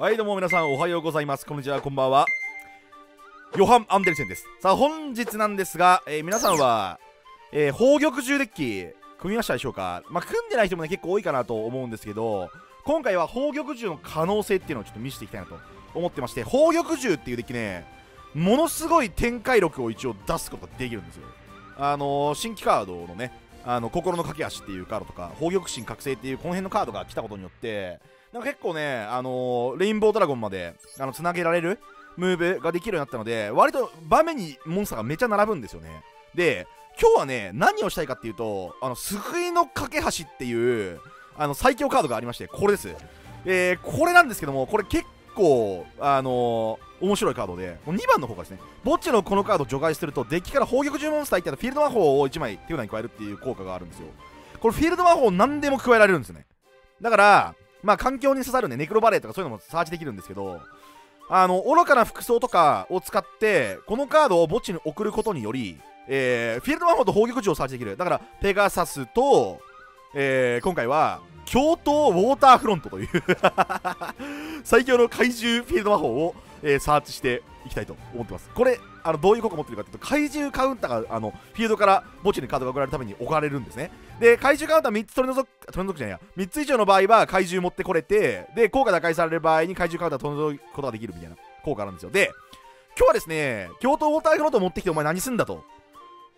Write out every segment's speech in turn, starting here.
はいどうも皆さんおはようございます。こんにちはこんばんは。ヨハン・アンデルセンです。さあ本日なんですが、えー、皆さんは、えー、宝玉獣デッキ組みましたでしょうか？まあ組んでない人もね結構多いかなと思うんですけど今回は宝玉獣の可能性っていうのをちょっと見せていきたいなと思ってまして宝玉獣っていうデッキねものすごい展開力を一応出すことができるんですよ。あのー、新規カードのねあの心の駆け足っていうカードとか宝玉心覚醒っていうこの辺のカードが来たことによってなんか結構ね、あのー、レインボードラゴンまであの繋げられるムーブができるようになったので、割と場面にモンスターがめちゃ並ぶんですよね。で、今日はね、何をしたいかっていうと、あの、救いの架け橋っていう、あの、最強カードがありまして、これです。えー、これなんですけども、これ結構、あのー、面白いカードで、2番の方がですね、墓地のこのカードを除外すると、デッキから宝玉獣モンスターってフィールド魔法を1枚手札に加えるっていう効果があるんですよ。これフィールド魔法何でも加えられるんですね。だから、まあ環境に刺さるね、ネクロバレーとかそういうのもサーチできるんですけど、あの、愚かな服装とかを使って、このカードを墓地に送ることにより、えー、フィールド魔法と宝玉樹をサーチできる。だから、ペガサスと、えー、今回は、京都ウォーターフロントという 最強の怪獣フィールド魔法を、えー、サーチしていきたいと思ってます。これ、あのどういう効果持ってるかというと、怪獣カウンターがあのフィールドから墓地にカードが送られるために置かれるんですね。で、怪獣カウンター3つ取り除く、取り除くじゃないや、3つ以上の場合は怪獣持ってこれて、で、効果打開される場合に怪獣カウンター取り除くことができるみたいな効果なんですよ。で、今日はですね、京都ウォーターフロント持ってきてお前何すんだと。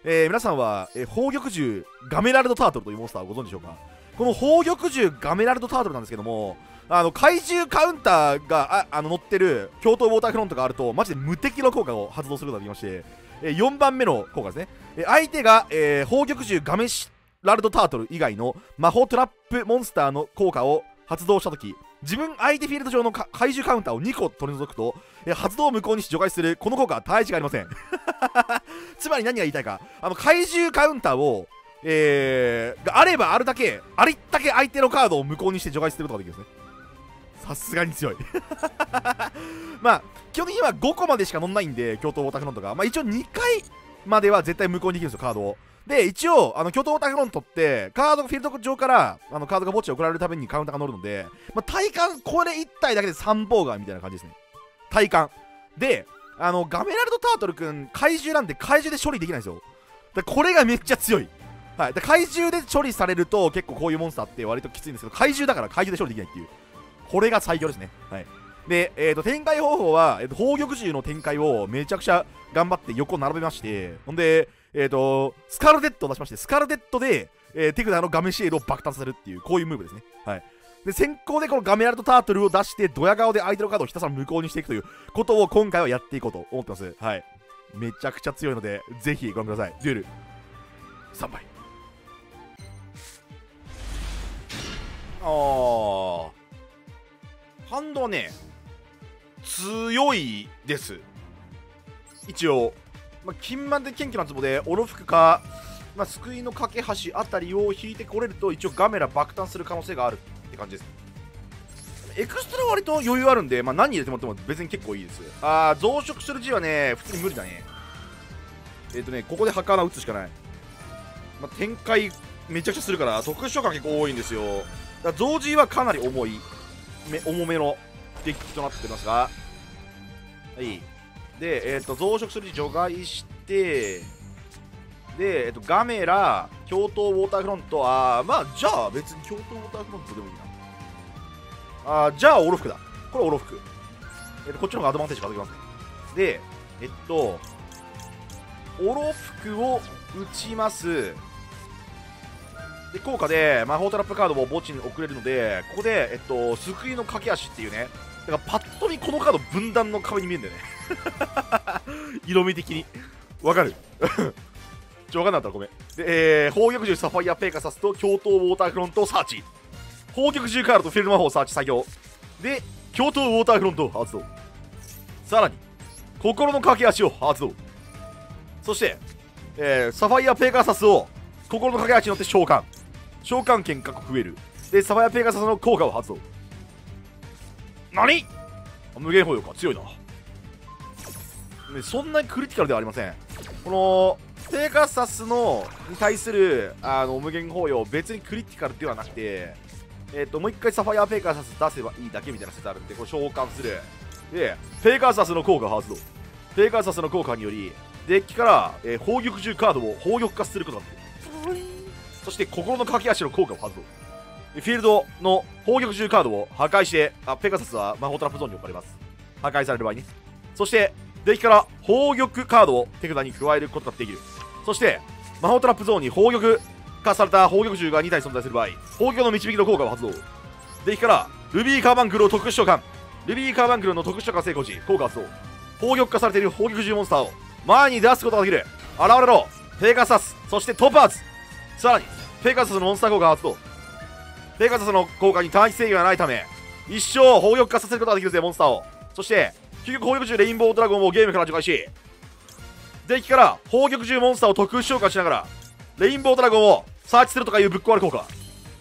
えー、皆さんは、えー、宝玉獣ガメラルドタートルというモンスターをご存知でしょうか？この宝玉獣ガメラルドタートルなんですけども、あの怪獣カウンターがああの乗ってる京都ウォーターフロントがあるとマジで無敵の効果を発動することができまして、え、4番目の効果ですね、え、相手が、えー、宝玉獣ガメシラルドタートル以外の魔法トラップモンスターの効果を発動した時自分相手フィールド上の怪獣カウンターを2個取り除くと、え、発動を無効にし除外するこの効果は大事がありません。つまり何が言いたいか。あの怪獣カウンターをえー、があればあるだけありったけ相手のカードを無効にして除外することができるんですね。さすがに強い。まあ基本的には5個までしか乗んないんで京都ウォーターフロントがまあ一応2回までは絶対無効にできるんですよカードを。で一応あの京都ウォーターフロントってカードフィールド上からあのカードが墓地に送られるためにカウンターが乗るので、まあ、体感これ1体だけで3ボーガーみたいな感じですね。体感。であのガメラルドタートルくん怪獣なんで怪獣で処理できないんですよ。でこれがめっちゃ強い。はい、で怪獣で処理されると結構こういうモンスターって割ときついんですけど怪獣だから怪獣で処理できないっていうこれが最強ですね。はい。で、えーと、展開方法は、えーと、宝玉獣の展開をめちゃくちゃ頑張って横並べまして、ほんで、えーと、スカルデットを出しまして、スカルデットで、えー、手札のガメシェードを爆誕させるっていう、こういうムーブですね。はい。で、先行でこのガメラルトタートルを出して、ドヤ顔で相手のカードをひたすら無効にしていくということを今回はやっていこうと思ってます。はい。めちゃくちゃ強いので、ぜひご覧ください。デュエル、3枚。あー。ハンドはね強いです。一応、まあ、金満で謙虚なツボでオロフクか、まあ、救いの架け橋あたりを引いてこれると一応ガメラ爆誕する可能性がある。って感じです。エクストラは割と余裕あるんで、まあ、何入れてもらっても別に結構いいです。あー増殖する字はね普通に無理だね。えっ、ー、とねここで墓穴打つしかない、まあ、展開めちゃくちゃするから特殊召喚結構多いんですよ。だから増字はかなり重いめ重めのデッキとなってますが。はい。で、えっ、ー、と増殖する除外してで、えっ、ー、とガメラ京都ウォーターフロントあーまあじゃあ別に京都ウォーターフロントでもいいな。あじゃあオロフクだ。これオロフク、えーと、こっちの方がアドバンテージ稼げますね。でえっとオロフクを打ちます。で効果で魔法トラップカードを墓地に送れるのでここで、えっと、救いの駆け足っていうねだからパッと見このカード分断の壁に見えるんだよね 色味的にわかる？ちょ、わかんなかったらごめん。で、えー、宝玉獣サファイアペイカサスと京都ウォーターフロントサーチ。宝玉獣カードとフィルム魔法サーチ作業。で、京都ウォーターフロント発動。さらに、心の駆け足を発動。そして、えー、サファイアペイカサスを心の駆け足に乗って召喚。召喚権が増える。でサファイアペガサスの効果を発動。何？無限保養か。強いな、ね、そんなにクリティカルではありません。このペガサスのに対するあの無限保養別にクリティカルではなくてえっ、ともう一回サファイアペガサス出せばいいだけみたいな説あるんでこれ召喚する。でペガサスの効果が発動。ペガサスの効果によりデッキから、えー宝玉獣カードを宝玉化することができるそして心の駆け足の効果を発動。フィールドの宝玉獣カードを破壊してあペガサスは魔法トラップゾーンに置かれます。破壊される場合にそしてデッキから宝玉カードを手札に加えることができる。そして魔法トラップゾーンに宝玉化された宝玉獣が2体存在する場合宝玉の導きの効果を発動。デッキからルビーカーバンクルを特殊召喚。ルビーカーバンクルの特殊召喚成功時効果発動。宝玉化されている宝玉獣モンスターを前に出すことができる。現れろペガサス。そしてトパーズさらにペガサスのモンスター効果発動。ペガサスの効果に単一制御がないため一生宝玉化させることができるぜモンスターを。そして究極宝玉獣レインボードラゴンをゲームから除外しデッキから宝玉獣モンスターを特殊召喚しながらレインボードラゴンをサーチするとかいうぶっ壊れ効果。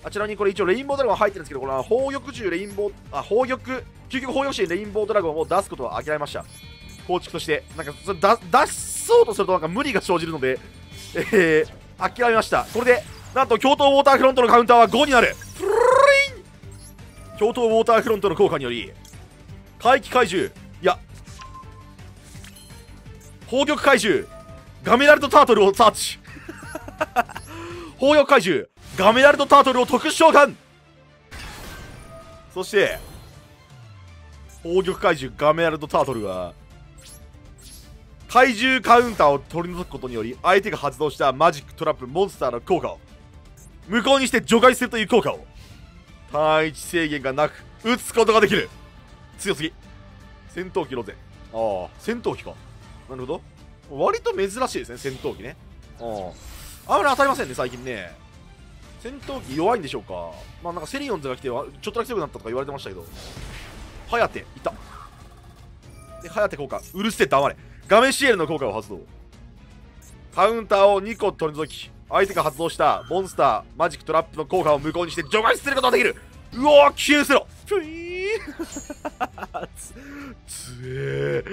あちらにこれ一応レインボードラゴン入ってるんですけどこれは宝玉獣レインボーあ宝玉究極宝玉神レインボードラゴンを出すことは諦めました。構築としてなんかそれ出そうとするとなんか無理が生じるのでえー、諦めました。これでなんと京都ウォーターフロントのカウンターは5になる。京都ウォーターフロントの効果により怪奇怪獣いや宝玉怪獣ガメラルドタートルをサーチ宝玉怪獣ガメラルドタートルを特殊召喚そして宝玉怪獣ガメラルドタートルは怪獣カウンターを取り除くことにより相手が発動したマジックトラップモンスターの効果を無効にして除外するという効果を単一制限がなく撃つことができる。強すぎ。閃刀姫ロゼ。ああ閃刀姫か。なるほど。割と珍しいですね閃刀姫ね。ああ。あんまり当たりませんね最近ね。閃刀姫弱いんでしょうか。まあなんかセリオンズが来てわちょっとだけ強くなったとか言われてましたけど。ハヤテいた。でハヤテ効果うるせえ黙れ。ガメシエルの効果を発動。カウンターを2個取り除き相手が発動したモンスターマジックトラップの効果を無効にして除外することができる。うおー消え失せろプイー。つえ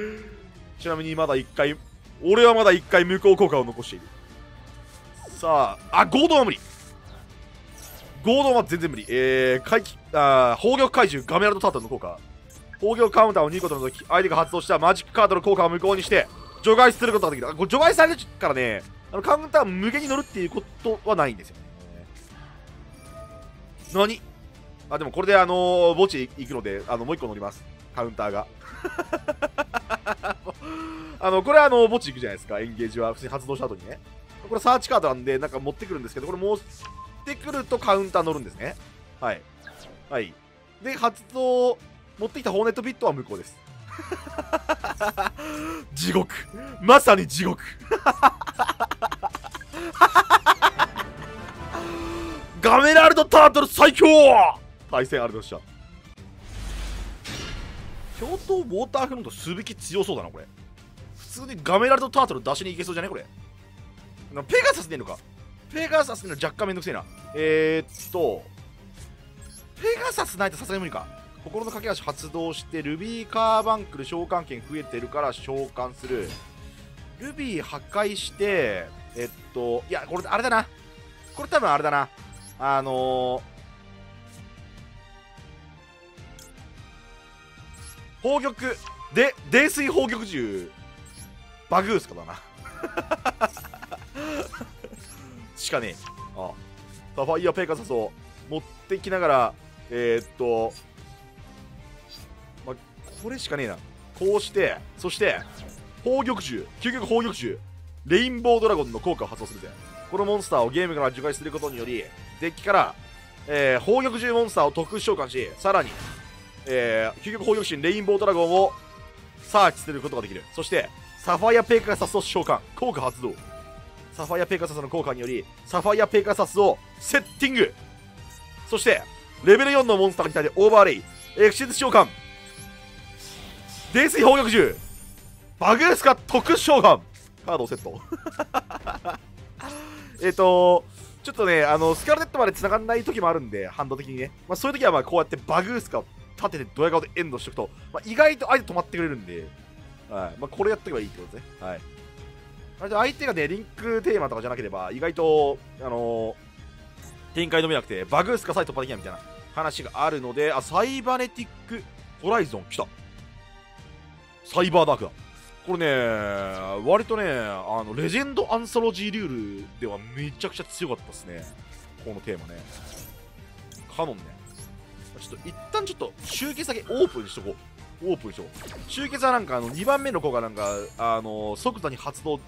ちなみにまだ1回俺はまだ1回無効効果を残している。さああ合同は無理。合同は全然無理。えー、怪奇あ宝玉怪獣ガメラルドタートルの効果。宝玉カウンターを2個取るとき相手が発動したマジックカードの効果を無効にして除外することができるこれ除外されるからねあのカウンター無限に乗るっていうことはないんですよね。何？あでもこれであのー墓地行くのであのもう1個乗ります。カウンターが。あのこれはあの墓地行くじゃないですか。エンゲージは。普通に発動した後にね。これサーチカードなんでなんか持ってくるんですけどこれ持ってくるとカウンター乗るんですね。はい。はい。で発動持ってきたホーネットビットは無効です。地獄。まさに地獄。ガメラルドタートル最強。対戦ありました京都ウォーターフロント数匹強そうだなこれ。普通にガメラルドタートル出しに行けそうじゃねこれ。なペガサスでいいのか。ペガサスっていの若干めんどくせえな。えー、っとペガサスないとさすがに無理か。心の駆け足発動してルビーカーバンクル召喚権増えてるから召喚する。ルビー破壊してえっといやこれあれだな。これ多分あれだな。あのー、宝玉。で泥酔宝玉獣バグースかだな。しかねえあサファイアペガサスを持ってきながらえー、っとあ、これしかねえな。こうしてそして宝玉獣究極宝玉獣レインボードラゴンの効果を発動するぜ。このモンスターをゲームから除外することによりデッキから、えー、宝玉獣モンスターを特殊召喚しさらに、えー、究極宝玉神レインボードラゴンをサーチすることができる。そしてサファイアペガサスを召喚効果発動。サファイアペガサスの効果によりサファイアペガサスをセッティング。そしてレベル4のモンスターに対してオーバーレイエクシズ召喚。泥睡魔獣。バグースカ特殊召喚。カードをセット。えっとちょっとねあのスカルネットまで繋がんない時もあるんでハンド的にね、まあ、そういう時はまあこうやってバグースカを立ててドヤ顔でエンドしておくと、まあ、意外と相手止まってくれるんで、はい。まあ、これやっておけばいいってことですね。はい。相手がねリンクテーマとかじゃなければ意外とあの展開止めなくてバグースカさえ突破できないみたいな話があるのであサイバネティックホライゾン来た。サイバーダークだこれね割とねあのレジェンドアンソロジールールではめちゃくちゃ強かったですね。このテーマね。カノンね。ちょっと一旦ちょっと集結だけオープンしとこう。オープンしとこう。集結はなんかあの2番目の子がなんかあの即座に発動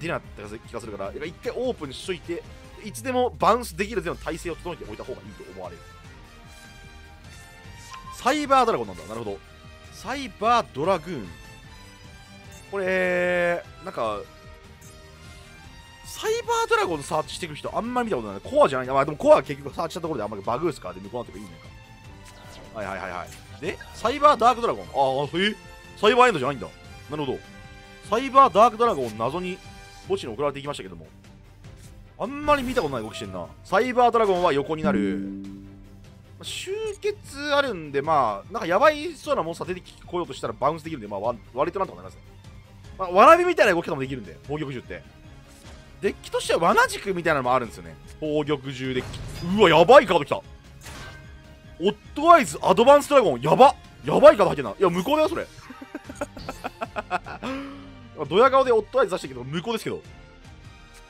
でなった気がするから一回オープンしといていつでもバウンスできるような体勢を整えておいた方がいいと思われる。サイバードラゴンなんだ。なるほど。サイバードラグーン。これなんかサイバードラゴンサーチしていく人あんまり見たことない。コアじゃない。まあでもコアは結局サーチしたところであんまりバグースカーで向こうなってもいいのか。はいはいはいはい。でサイバーダークドラゴン。ああえ？サイバーエンドじゃないんだ。なるほど。サイバーダークドラゴン謎に墓地に送られていきましたけども。あんまり見たことない動きしてんな。サイバードラゴンは横になる。集結あるんでまあなんかやばいそうなモンスター出てこようとしたらバウンスできるんでまあ割となんとかなりますね。まあ、わらびみたいな動き方もできるんで、宝玉銃って。デッキとしては罠軸みたいなのもあるんですよね。宝玉銃デッキ。うわ、やばいカード来た。オットアイズアドバンスドラゴン、やばやばいカード入ってんな。いや、向こうだよ、それ。ドヤ顔でオットアイズ出してるけど、向こうですけど。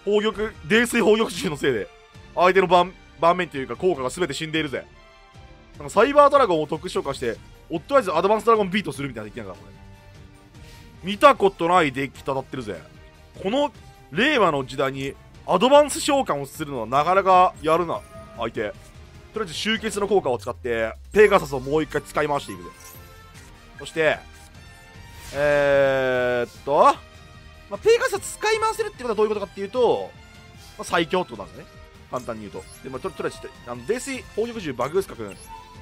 宝玉、泥酔宝玉銃のせいで、相手の盤盤面というか効果が全て死んでいるぜ。なんかサイバードラゴンを特殊召喚して、オットアイズアドバンスドラゴンビートするみたいなできなかった、これ。見たことないデッキ戦ってるぜ。この令和の時代にアドバンス召喚をするのはなかなかやるな相手。とりあえず集結の効果を使ってペガサスをもう一回使い回していくぜ。そしてえー、っと、まあ、ペガサス使い回せるってことはどういうことかっていうと、まあ、最強ってことなんですね。簡単に言うと。でもととりあえずあの泥酔砲撃銃バグースカ君。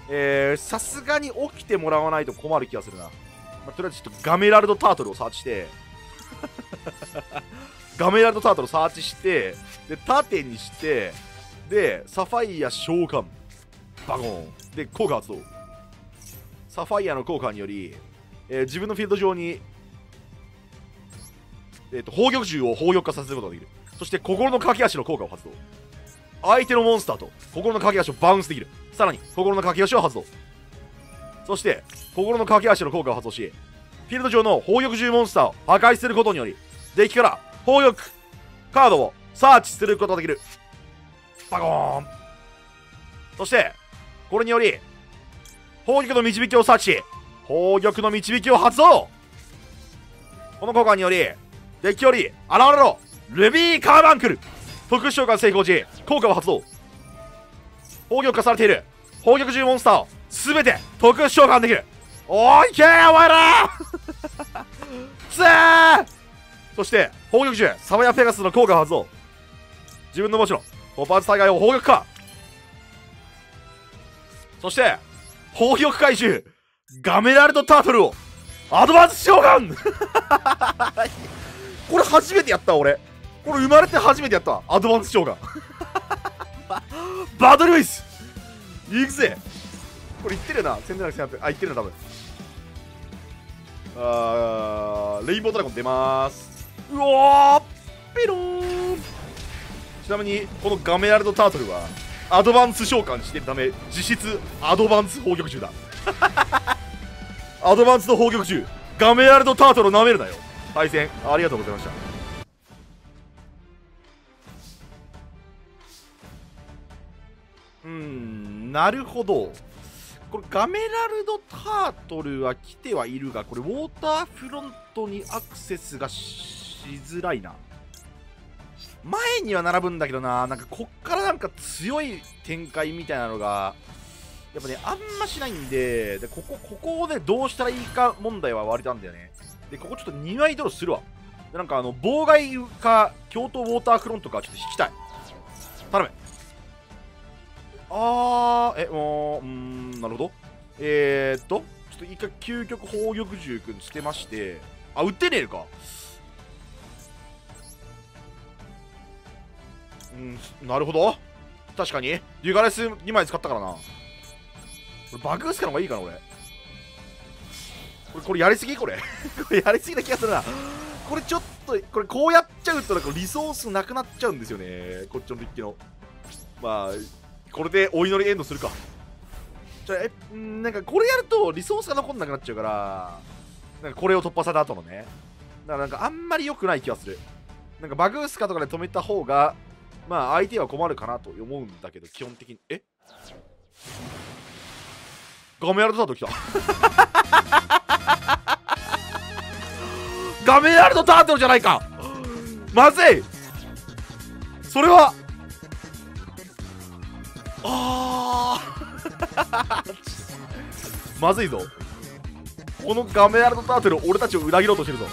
えー、さすがに起きてもらわないと困る気がするな。まあ、とりあえずちょっとガメラルドタートルをサーチして。ガメラルドタートルをサーチしてで縦にしてでサファイア召喚バゴン。で効果発動サファイアの効果により、えー、自分のフィールド上に、えーと、砲玉銃を砲玉化させることができる。そして心の駆け足の効果を発動。相手のモンスターと心の駆け足をバウンスできる。さらに心の駆け足を発動。そして心の駆け足の効果を発動しフィールド上の砲玉獣モンスターを破壊することによりデッキから砲玉カードをサーチすることができる。バコーン。そしてこれにより砲玉の導きをサーチし砲玉の導きを発動。この効果によりデッキより現れろルビーカーバンクル。特殊召喚成功時効果を発動。砲玉化されている砲玉獣モンスターを全て特殊召喚できる。おいけーお前らつー！そして砲撃銃サマヤペガスの効果発動。自分の墓地のトパーツ大会を砲撃かそして砲撃回収ガメラルドタートルをアドバンス召喚！これ初めてやった俺。これ生まれて初めてやったアドバンス召喚。バトルウィス！いくぜ！これ言ってるな。1700あ言ってるな多分。あーレインボードラゴン出ます。うおーペローちなみにこのガメラルドタートルはアドバンス召喚してるため実質アドバンス砲撃銃だ。アドバンスの砲撃銃ガメラルドタートルを舐めるなよ。対戦ありがとうございました。うんなるほど。これガメラルドタートルは来てはいるがこれウォーターフロントにアクセスがしづらいな。前には並ぶんだけどななんかこっからなんか強い展開みたいなのがやっぱねあんましないんででここここでどうしたらいいか問題は割とあんだよね。でここちょっと2枚ドローするわ。でなんかあの妨害か京都ウォーターフロントかちょっと引きたい。頼めあー、え、もう、うん、なるほど。えー、っと、ちょっと一回究極宝玉銃くん捨てまして、あ、撃ってねえか。うん、なるほど。確かに。デュガレス2枚使ったからな。これバグースかの方がいいかな、俺。これ、これやりすぎ？これ。これやりすぎな気がするな。これちょっと、これこうやっちゃうと、なんかリソースなくなっちゃうんですよね。こっちのデッキの。まあ、これでお祈りエンドするか。ちょえなんかこれやるとリソースが残んなくなっちゃうからなんかこれを突破された後のね。だからなんかあんまり良くない気がする。なんかバグースカとかで止めた方がまあ相手は困るかなと思うんだけど基本的に。え？ガメアルドタート来た。ガメアルドタートじゃないか。まずい。それはああ まずいぞ。このガメアルドタートル俺たちを裏切ろうとしてるぞ。